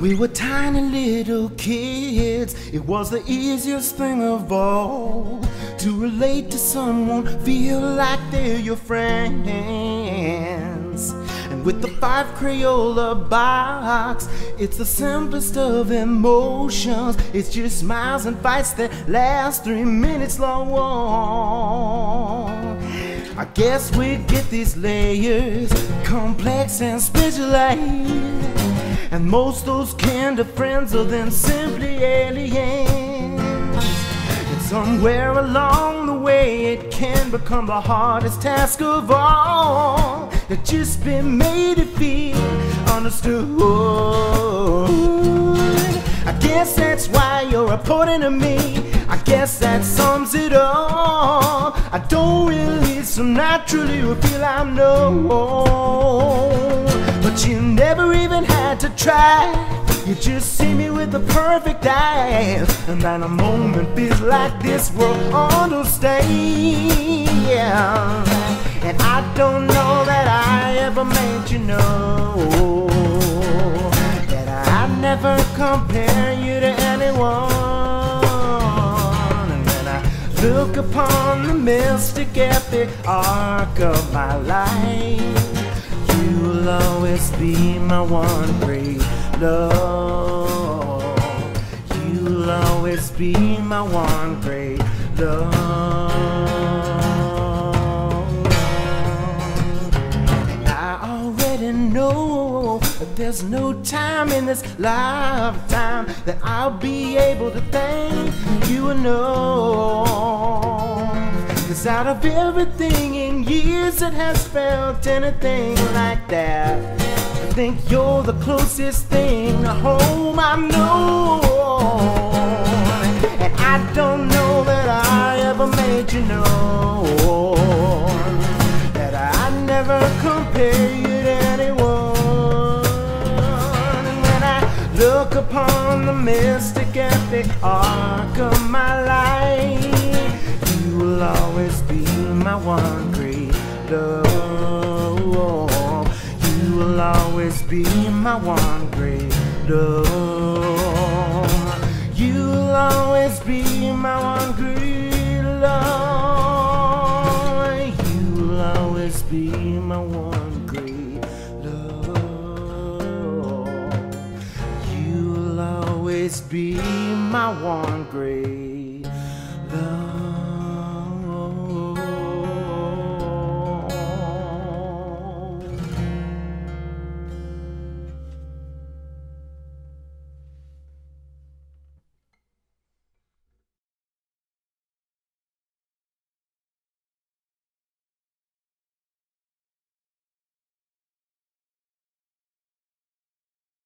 we were tiny little kids, it was the easiest thing of all to relate to someone, feel like they're your friends. And with the five Crayola box, it's the simplest of emotions. It's just smiles and fights that last three minutes long. I guess we get these layers complex and specialized. And most those kind of friends are then simply aliens. And somewhere along the way, it can become the hardest task of all to just be made to feel understood. I guess that's why you're reporting to me. I guess that sums it all. I don't really so naturally feel I'm known, try. You just see me with the perfect eyes, and then a moment feels like this world understands. And I don't know that I ever made you know that I never compare you to anyone. And when I look upon the mystic epic arc of my life, you'll always be my one great love. You'll always be my one great love. I already know there's no time in this lifetime that I'll be able to thank you enough. Cause out of everything in years that has felt anything like that, I think you're the closest thing to home I know. And I don't know that I ever made you know that I never compare you to anyone. And when I look upon the mystic epic arc of my life, one great love. You will always be my one great love. You will always be my one great love. You will always be my one great love. You will always be my one great